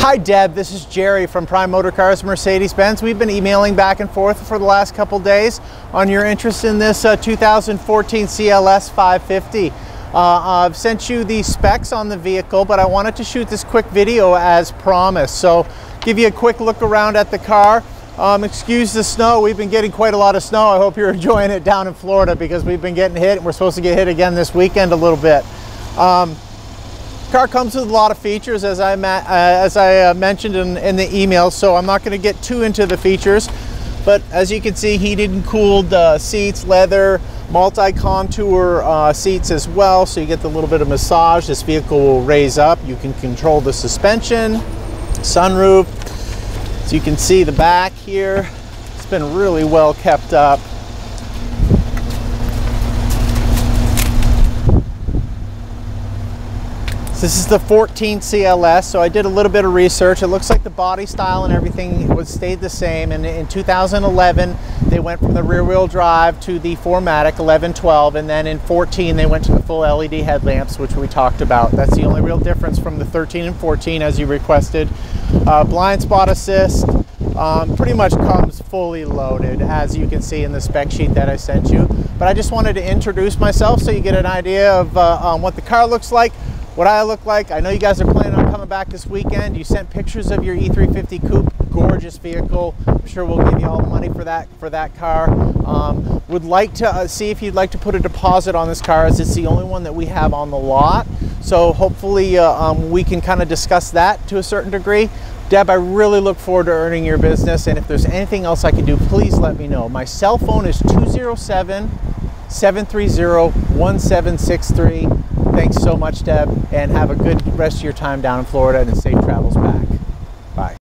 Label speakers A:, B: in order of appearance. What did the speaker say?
A: Hi Deb, this is Jerry from Prime Motor Cars Mercedes-Benz. We've been emailing back and forth for the last couple days on your interest in this uh, 2014 CLS 550. Uh, I've sent you the specs on the vehicle, but I wanted to shoot this quick video as promised. So give you a quick look around at the car. Um, excuse the snow, we've been getting quite a lot of snow. I hope you're enjoying it down in Florida because we've been getting hit and we're supposed to get hit again this weekend a little bit. Um, car comes with a lot of features as I, uh, as I uh, mentioned in, in, the email, so I'm not going to get too into the features. But as you can see, heated and cooled uh, seats, leather, multi-contour uh, seats as well, so you get the little bit of massage. This vehicle will raise up. You can control the suspension, sunroof. So you can see the back here. It's been really well kept up. This is the 14 CLS, so I did a little bit of research. It looks like the body style and everything was stayed the same. And in 2011, they went from the rear wheel drive to the 4MATIC 1112, and then in 14, they went to the full LED headlamps, which we talked about. That's the only real difference from the 13 and 14, as you requested. Uh, blind spot assist, um, pretty much comes fully loaded as you can see in the spec sheet that I sent you. But I just wanted to introduce myself so you get an idea of uh, um, what the car looks like what I look like. I know you guys are planning on coming back this weekend. You sent pictures of your E350 Coupe, gorgeous vehicle. I'm sure we'll give you all the money for that for that car. Um, would like to uh, see if you'd like to put a deposit on this car as it's the only one that we have on the lot. So hopefully uh, um, we can kind of discuss that to a certain degree. Deb, I really look forward to earning your business. And if there's anything else I can do, please let me know. My cell phone is 207 730 1763. Thanks so much, Deb, and have a good rest of your time down in Florida and safe travels back. Bye.